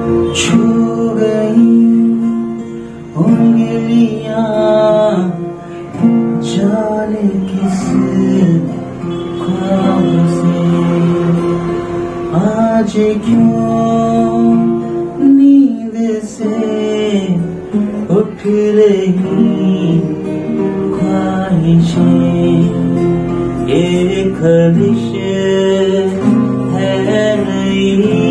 छू गई उंगलियाँ जाने किस ख्वाब से। आज क्यों नींद से उठ रही ख्वाहिशें? एक खलिश है नई।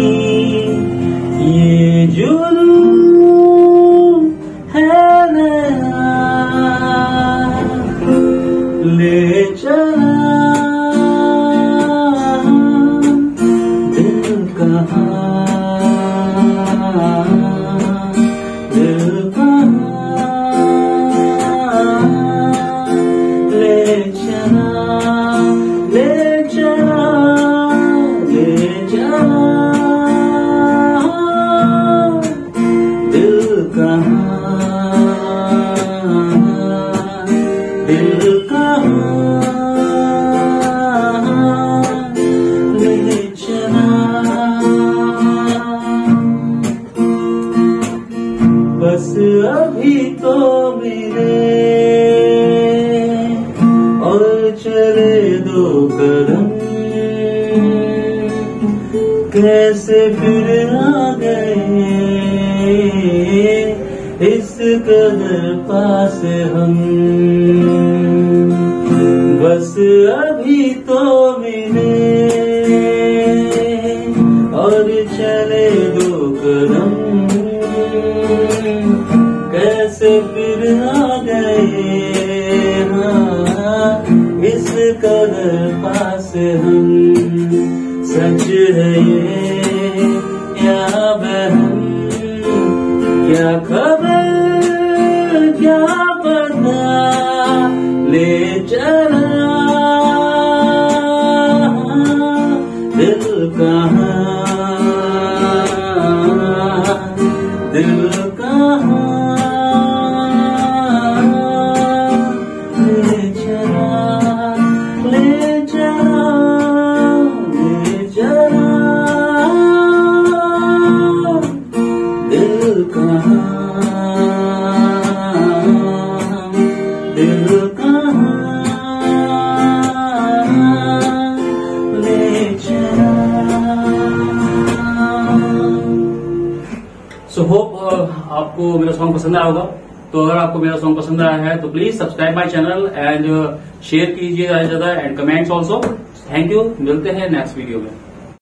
दिल कहाँ बस अभी तो मिले और चले दो कदम। कैसे फिर आ गए? इस कदर पास हम। बस अभी तो मिले और चले दो कदम कैसे फिर आ गए हाँ, इस कदर पास हम। सच है ये या बहम क्या खबर? tidak pernah lejaran होप आपको मेरा सॉन्ग पसंद आया होगा। तो अगर आपको मेरा सॉन्ग पसंद आया है तो please subscribe my channel and share कीजिए ज़्यादा and comments also thank you मिलते हैं नेक्स्ट वीडियो में।